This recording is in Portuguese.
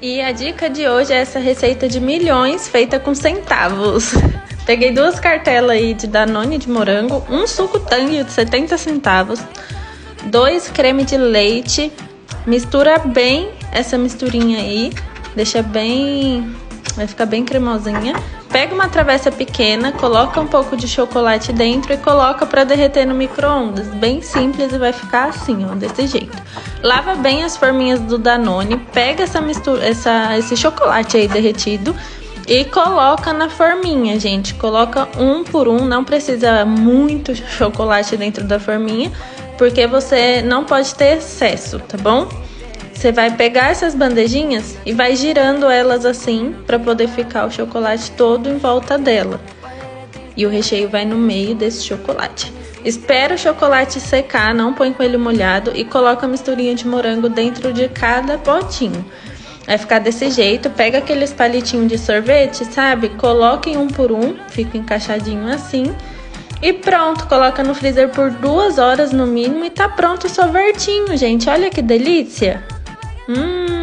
E a dica de hoje é essa receita de milhões feita com centavos. Peguei duas cartelas aí de Danone de morango, um suco tangue de 70 centavos, dois creme de leite, mistura bem essa misturinha aí, deixa bem, vai ficar bem cremosinha. Pega uma travessa pequena, coloca um pouco de chocolate dentro e coloca para derreter no micro-ondas. Bem simples e vai ficar assim, ó, desse jeito. Lava bem as forminhas do Danone, pega essa mistura, essa, esse chocolate aí derretido e coloca na forminha, gente. Coloca um por um, não precisa muito chocolate dentro da forminha, porque você não pode ter excesso, tá bom? Você vai pegar essas bandejinhas e vai girando elas assim para poder ficar o chocolate todo em volta dela. E o recheio vai no meio desse chocolate. Espera o chocolate secar, não põe com ele molhado e coloca a misturinha de morango dentro de cada potinho. Vai ficar desse jeito, pega aqueles palitinhos de sorvete, sabe? Coloquem um por um, fica encaixadinho assim. E pronto, coloca no freezer por duas horas no mínimo e tá pronto o sorvetinho, gente. Olha que delícia! Mmm.